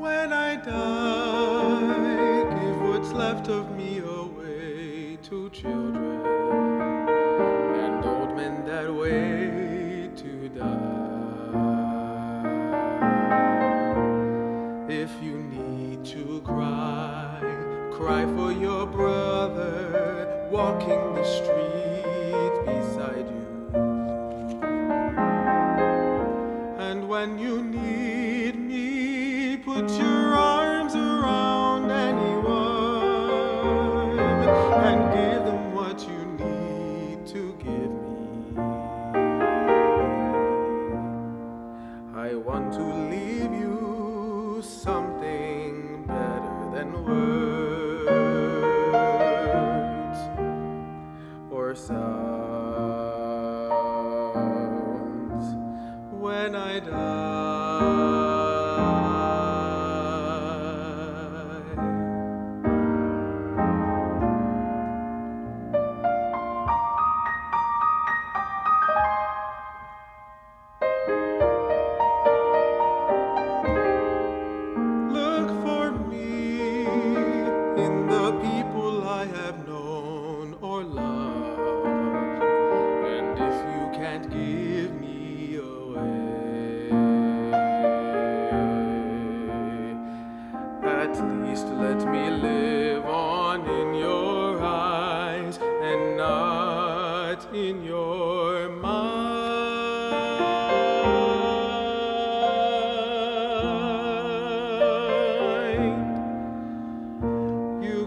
When I die, give what's left of me away to children and old men that wait to die. If you need to cry, cry for your brother walking the street beside you. And when you need your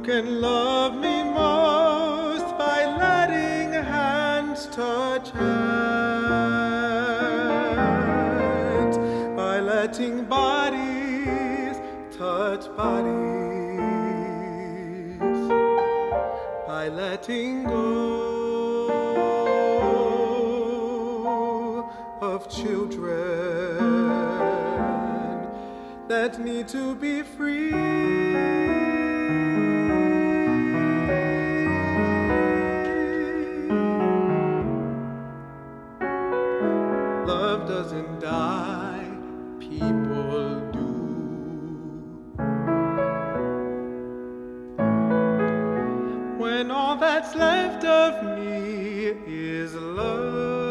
can love me most by letting hands touch hands, by letting bodies touch bodies, by letting go of children that need to be free. Doesn't people do. When all that's left of me is love.